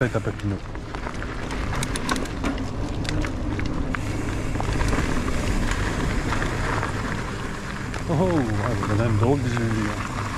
された時のおお、あれだね、道具準備が。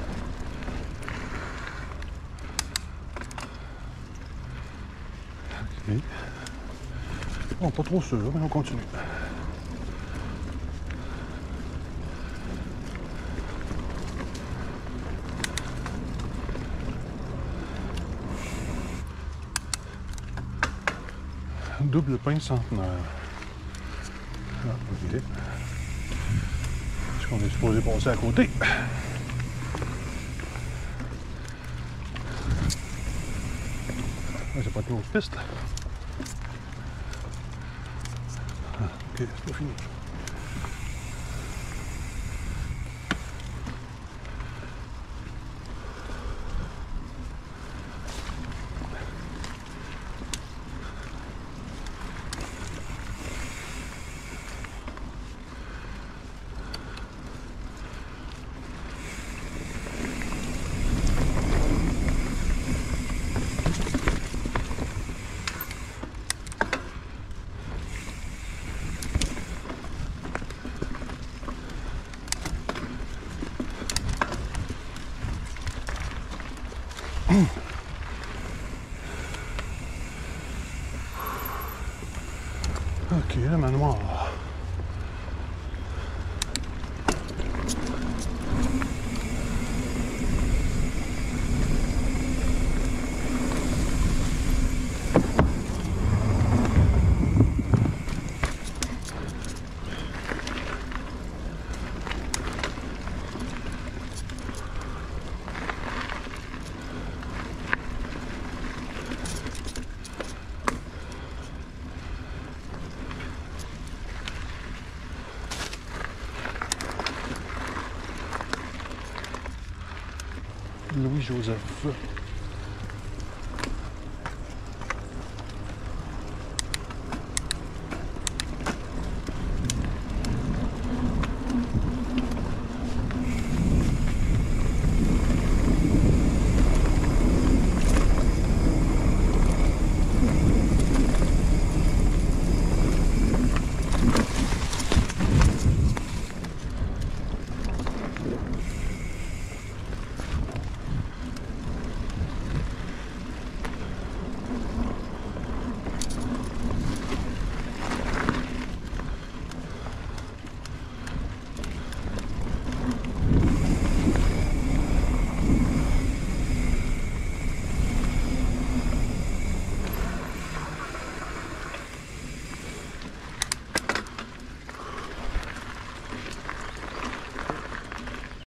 Ok. Bon, pas trop sûr, mais on continue. Double pain centenaire. Ah, ok. Est-ce qu'on est supposé passer à côté? Ah, c'est pas une autre piste. Ok, c'est pas fini. Louis-Joseph.